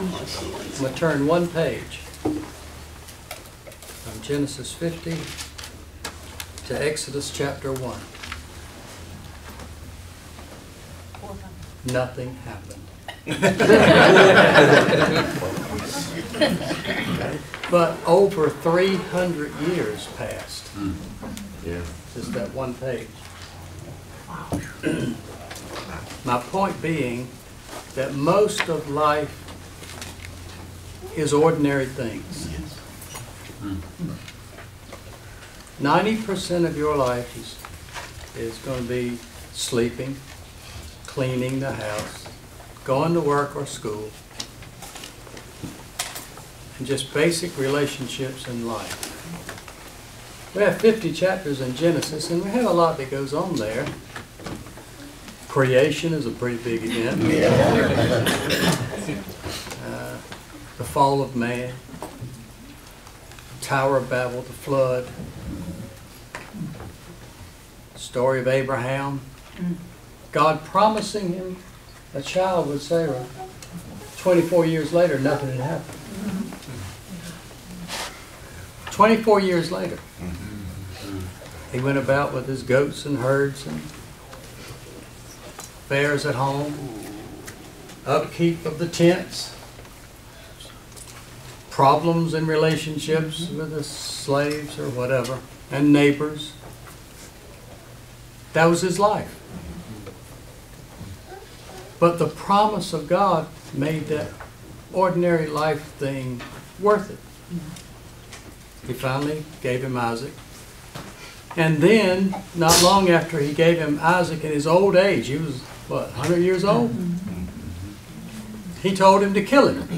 I'm going to turn one page from Genesis 50 to Exodus chapter 1. Nothing happened. But over 300 years passed hmm. Yeah. just that one page. My point being that most of life is ordinary things. Hmm. Ninety percent of your life is, is gonna be sleeping, cleaning the house, going to work or school, and just basic relationships in life. We have 50 chapters in Genesis, and we have a lot that goes on there. Creation is a pretty big event. The fall of man, Tower of Babel, the flood, story of Abraham, God promising him a child with Sarah. 24 years later, nothing had happened. 24 years later. He went about with his goats and herds and fairs at home, upkeep of the tents, problems in relationships mm-hmm. with the slaves or whatever, and neighbors. That was his life. But the promise of God made that ordinary life thing worth it. Mm-hmm. He finally gave him Isaac. And then, not long after he gave him Isaac in his old age, he was, what, 100 years old? Mm-hmm. He told him to kill him.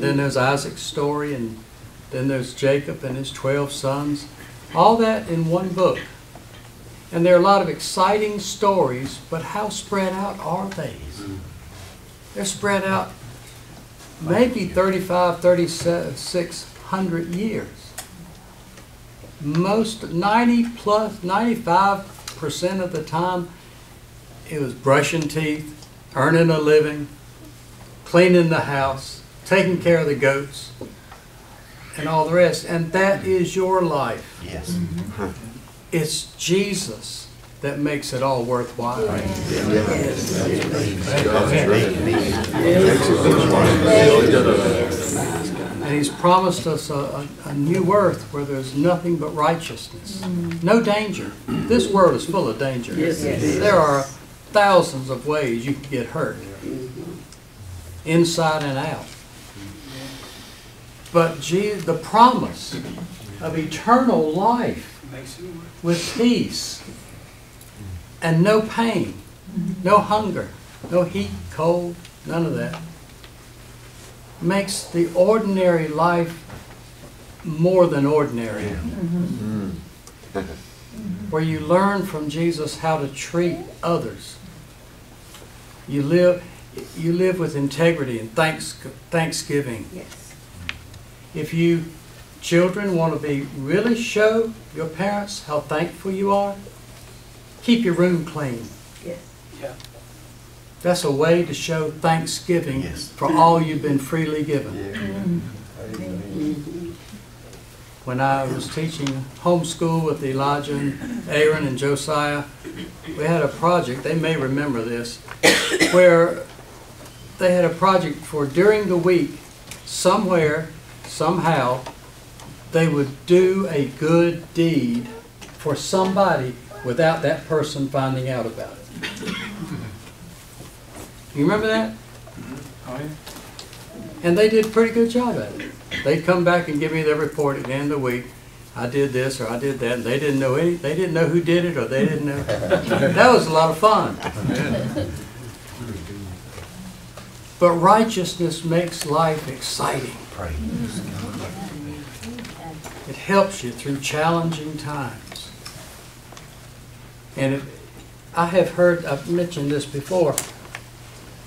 And then there's Isaac's story, and then there's Jacob and his 12 sons. All that in one book. And there are a lot of exciting stories, but how spread out are they? They're spread out maybe 35, 3600 years. Most 90 plus 95% of the time it was brushing teeth, earning a living, cleaning the house, taking care of the goats, and all the rest. And that is your life. Yes. Mm-hmm. It's Jesus that makes it all worthwhile. And he's promised us a, a, a new earth where there's nothing but righteousness. Mm-hmm. No danger. This world is full of danger. There are thousands of ways you can get hurt, mm-hmm. inside and out. But Je- the promise of eternal life with peace and no pain, no hunger, no heat, cold, none of that makes the ordinary life more than ordinary. Mm-hmm. Where you learn from Jesus how to treat others. You live, you live with integrity and thanks, thanksgiving. Yes. If you children want to be really show your parents how thankful you are, keep your room clean. Yes. Yeah. That's a way to show thanksgiving Yes. for all you've been freely given. When I was teaching homeschool with Elijah and Aaron and Josiah, we had a project, they may remember this, where they had a project for during the week, somewhere, somehow, they would do a good deed for somebody without that person finding out about it. You remember that? Mm-hmm. Oh, yeah. And they did a pretty good job at it. They'd come back and give me their report at the end of the week. I did this or I did that, and they didn't know any, they didn't know who did it or they didn't know. That was a lot of fun. But righteousness makes life exciting. It helps you through challenging times. And it, I have heard, I've mentioned this before,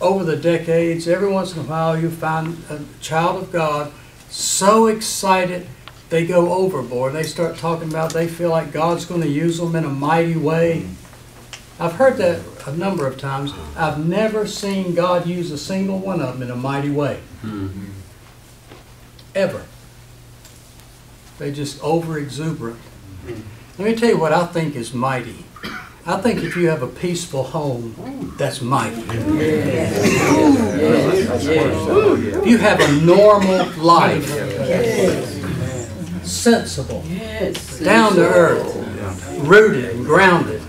over the decades, every once in a while you find a child of God so excited they go overboard. They start talking about they feel like God's going to use them in a mighty way. I've heard that a number of times. I've never seen God use a single one of them in a mighty way. Mm-hmm. Ever. They just over exuberant. Let me tell you what I think is mighty. I think if you have a peaceful home, that's mighty. If you have a normal life, sensible, down to earth, rooted and grounded,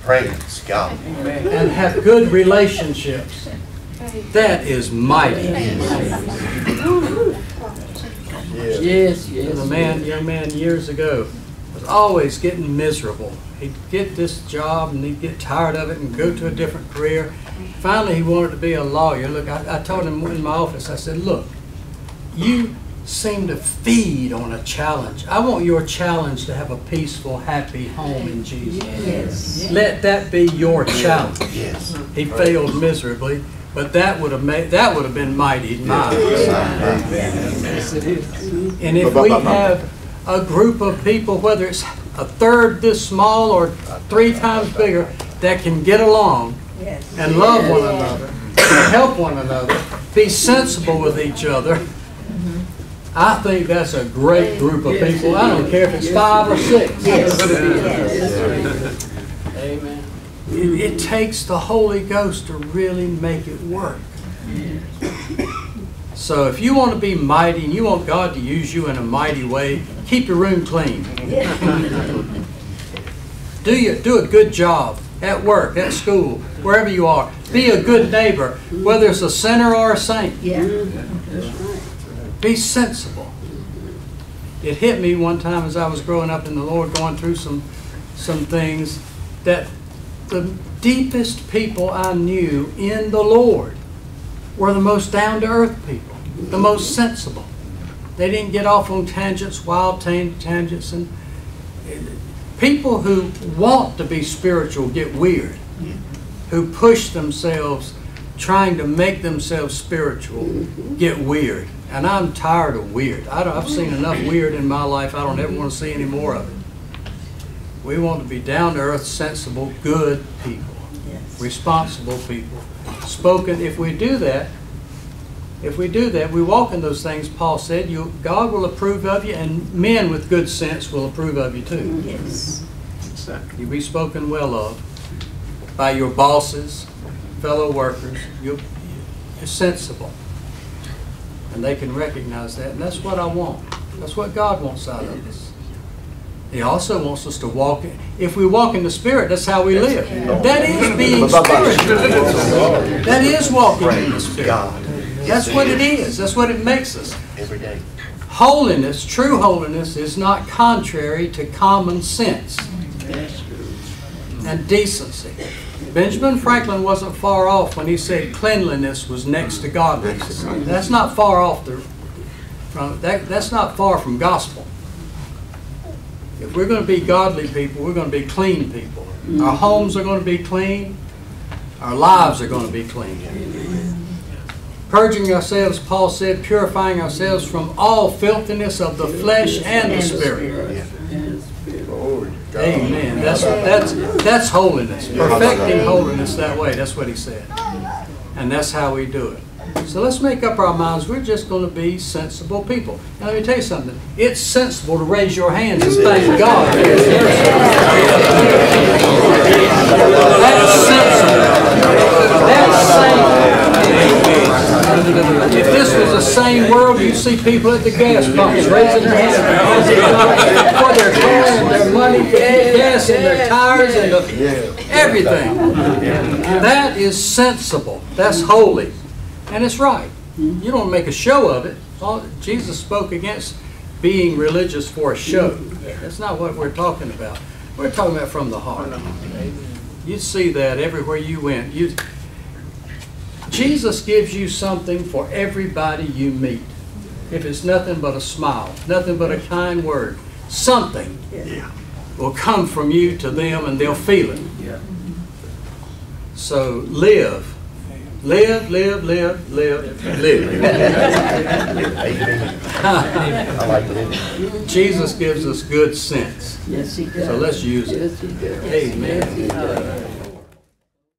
Praise God. and have good relationships, that is mighty. Yes, yes. was a man, young man years ago, was always getting miserable. He'd get this job and he'd get tired of it and go to a different career. Finally, he wanted to be a lawyer. Look, I, I told him in my office, I said, look, you seem to feed on a challenge. I want your challenge to have a peaceful, happy home in Jesus. Yes. Let that be your challenge. Yes. He failed miserably, but that would have made, that would have been mighty in my eyes. Yes, it is. And if we have a group of people, whether it's a third this small or three times bigger, that can get along and love one another, help one another, be sensible with each other, I think that's a great group of people. I don't care if it's five or six. Amen. It, it takes the Holy Ghost to really make it work. So if you want to be mighty and you want God to use you in a mighty way, keep your room clean. Do you do a good job at work, at school, wherever you are. Be a good neighbor, whether it's a sinner or a saint. Be sensible. It hit me one time as I was growing up in the Lord, going through some some things that the deepest people I knew in the Lord were the most down to earth people, the most sensible. They didn't get off on tangents, wild tan- tangents, and people who want to be spiritual get weird, who push themselves trying to make themselves spiritual get weird. And I'm tired of weird. I don't, I've seen enough weird in my life. I don't ever want to see any more of it. We want to be down to earth, sensible, good people, responsible people. Spoken, if we do that, if we do that, we walk in those things, Paul said, you, God will approve of you, and men with good sense will approve of you too. Yes. Exactly. You'll be spoken well of by your bosses, fellow workers. You're, you're sensible. And they can recognize that. And that's what I want. That's what God wants out of us. He also wants us to walk in. If we walk in the Spirit, that's how we live. That is being spiritual. That is walking in the Spirit. God. That's what it is. That's what it makes us. Every day. Holiness, true holiness, is not contrary to common sense and decency. Benjamin Franklin wasn't far off when he said cleanliness was next to godliness. That's not far off the, from, that, that's not far from gospel. If we're going to be godly people, we're going to be clean people. Our homes are going to be clean. Our lives are going to be clean. Purging ourselves, Paul said, purifying ourselves from all filthiness of the flesh and the spirit. Amen. That's, that's, that's holiness. Perfecting holiness that way. That's what he said. And that's how we do it. So let's make up our minds. We're just going to be sensible people. Now let me tell you something. It's sensible to raise your hands and thank God. for His mercy. That's sensible. That's sane. If this was the same world, you'd see people at the gas pumps raising their hands for their gas and their money, gas and their tires and the- everything. That is sensible. That's holy. And it's right. You don't make a show of it. Jesus spoke against being religious for a show. That's not what we're talking about. We're talking about from the heart. You see that everywhere you went. You, Jesus gives you something for everybody you meet. If it's nothing but a smile, nothing but a kind word, something will come from you to them and they'll feel it. Yeah. So live. Live, live, live, live, live. Amen. I like it. Jesus gives us good sense. Yes, he does. So let's use it. Yes, he does. Amen. Yes, he does.